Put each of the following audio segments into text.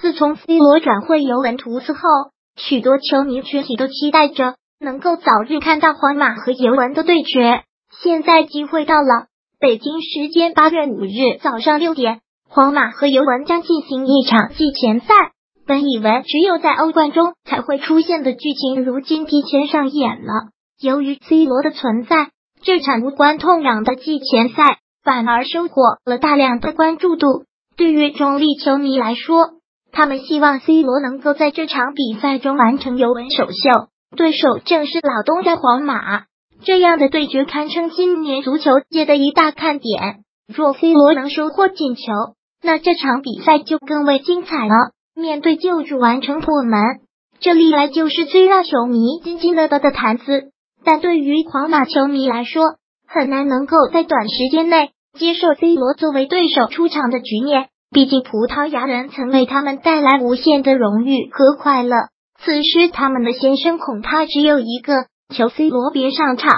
自从 C 罗转会尤文图斯后，许多球迷群体都期待着能够早日看到皇马和尤文的对决。现在机会到了，北京时间八月五日早上六点，皇马和尤文将进行一场季前赛。本以为只有在欧冠中才会出现的剧情，如今提前上演了。由于 C 罗的存在，这场无关痛痒的季前赛反而收获了大量的关注度。对于中立球迷来说，他们希望 C 罗能够在这场比赛中完成尤文首秀，对手正是老东家皇马。这样的对决堪称今年足球界的一大看点。若 C 罗能收获进球，那这场比赛就更为精彩了。面对救主完成破门，这历来就是最让球迷津津乐道的谈资。但对于皇马球迷来说，很难能够在短时间内接受 C 罗作为对手出场的局面。毕竟葡萄牙人曾为他们带来无限的荣誉和快乐，此时他们的先生恐怕只有一个：求 C 罗别上场。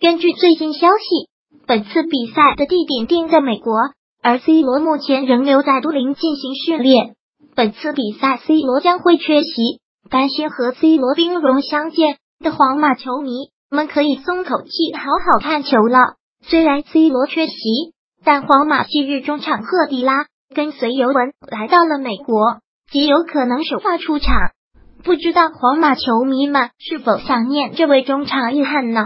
根据最新消息，本次比赛的地点定在美国，而 C 罗目前仍留在都灵进行训练。本次比赛，C 罗将会缺席，担心和 C 罗兵戎相见的皇马球迷们可以松口气，好好看球了。虽然 C 罗缺席，但皇马昔日中场赫迪拉。跟随尤文来到了美国，极有可能首发出场。不知道皇马球迷们是否想念这位中场硬汉呢？